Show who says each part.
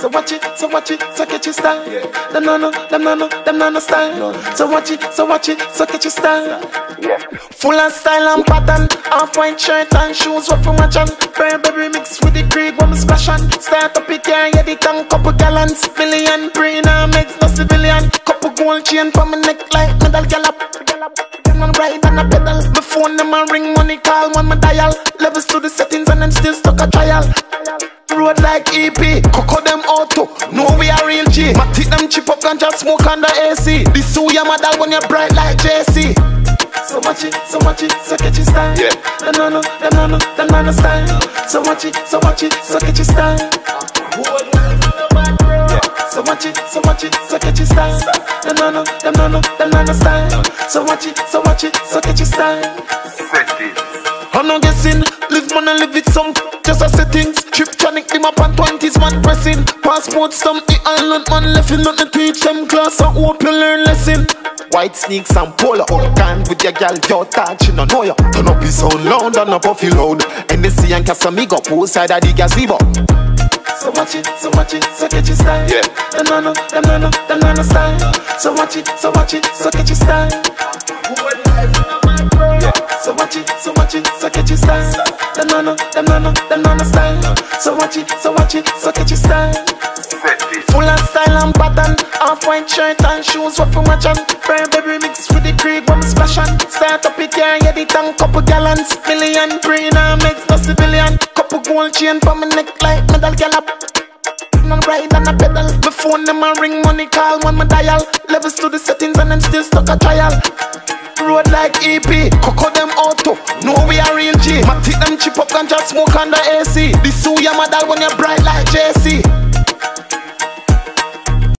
Speaker 1: So watch it, so watch it, so catch your style. Them no no, them no no, them no no style. So watch it, so watch it, so catch your style. Full of style and pattern, half white shirt and shoes, what from watch on. Burberry mix with the Creed, when me splash on. Start up it, yeah, yeah, the tank, couple gallons. Million brain, and makes no civilian. Couple gold chain for my neck like medal gallop. Then I'm ride and a pedal. My phone, them a ring, money call, one my dial. Levels to the settings and them still stuck a trial. Road like EP, coco them auto. No, we are real G. My teeth them chip up and just smoke under AC. This who ya my dog when you're bright like JC. So watch it, so watch it, so catch your style.
Speaker 2: Yeah.
Speaker 1: Them no no, them no no, them no no style. So watch it, so watch it, so catch your style. So watch it, so watch it, so catch your style. Them no no, them no no, them no no style. So watch it, so watch it, so catch your style. I'm not guessing, live man and live it some just a settings. Trip tronic them up on twenties man pressing. Passport stamp the island man left in nothing teach them class. I hope you learn lesson. White sneaks and polo all time with your gal, your touch, you know know ya. Turn up his sound loud and up off load. NSC and Casamigo, poolside of the gazebo. So watch it, so watch it, so catch your style.
Speaker 2: Yeah.
Speaker 1: Them no no, them no no, them no no style. So watch it, so watch it, so catch your style. So watch it, so watch it, so catch your style. Them no, them no, them no style. So watch it, so watch it, so catch your style. Full of style and pattern, half white shirt and shoes, what from watch on. Burberry mix with the when me splash on. Start up it, yeah, yeah, the tank, couple gallons. Million brain, and makes no civilian. Couple gold chain for my neck like medal gallop. I'm ride and a pedal. My phone, them a ring, money call, one my dial. Levels to the settings and them still stuck a trial. Road like EP, coco them auto. No, we are real chip up and just smoke under AC. This who my dog when you're bright.